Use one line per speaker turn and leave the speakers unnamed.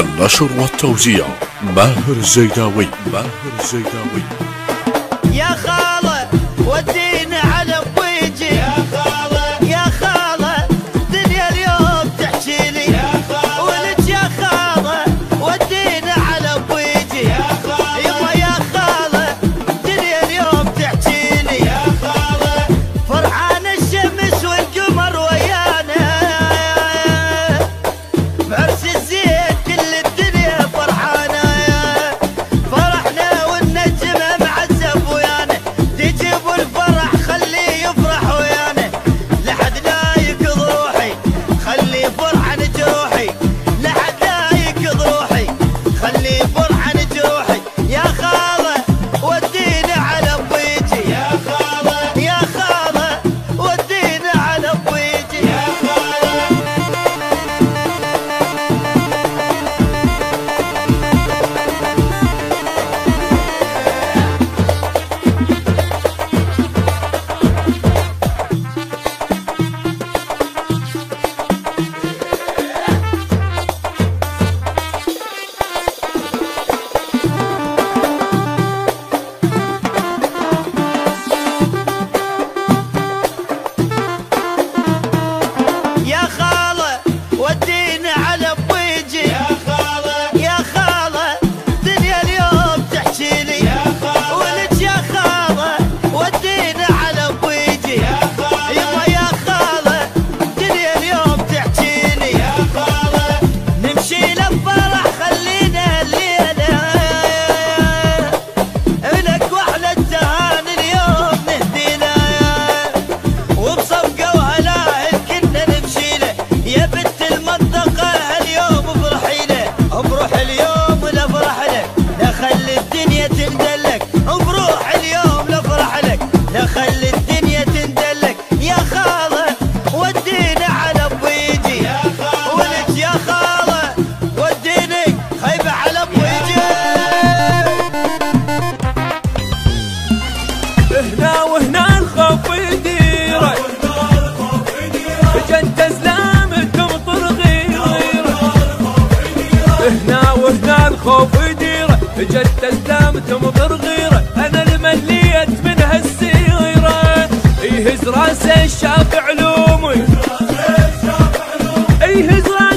النشر والتوزيع ماهر الزيداوي ماهر الزيداوي
خوف ديره جت الدم تمطر غيره أنا المليت من هالسيرة. يهز راسي الشاف علومي يهز راس